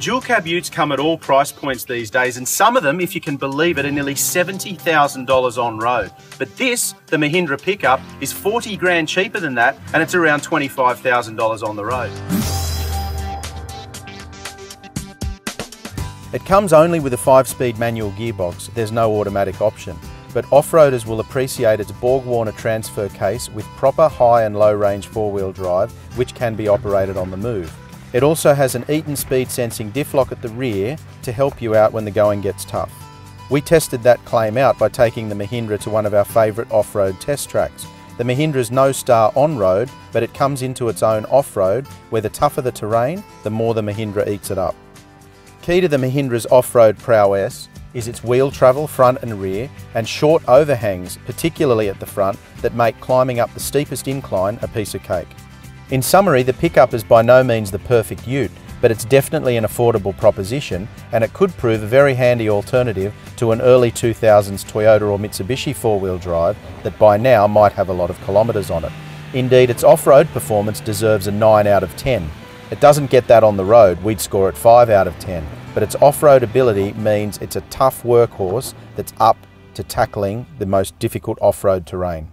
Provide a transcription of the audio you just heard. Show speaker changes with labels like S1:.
S1: Dual cab utes come at all price points these days, and some of them, if you can believe it, are nearly $70,000 on road. But this, the Mahindra Pik-Up, is 40 grand cheaper than that, and it's around $25,000 on the road. It comes only with a 5-speed manual gearbox, there's no automatic option, but off-roaders will appreciate its BorgWarner transfer case with proper high and low range four-wheel drive, which can be operated on the move. It also has an Eaton speed sensing diff lock at the rear to help you out when the going gets tough. We tested that claim out by taking the Mahindra to one of our favourite off-road test tracks. The Mahindra's no star on-road, but it comes into its own off-road, where the tougher the terrain, the more the Mahindra eats it up. Key to the Mahindra's off-road prowess is its wheel travel front and rear and short overhangs, particularly at the front, that make climbing up the steepest incline a piece of cake. In summary, the Pik-Up is by no means the perfect ute, but it's definitely an affordable proposition and it could prove a very handy alternative to an early 2000s Toyota or Mitsubishi four-wheel drive that by now might have a lot of kilometres on it. Indeed, its off-road performance deserves a 9 out of 10. It doesn't get that on the road, we'd score it 5 out of 10, but its off-road ability means it's a tough workhorse that's up to tackling the most difficult off-road terrain.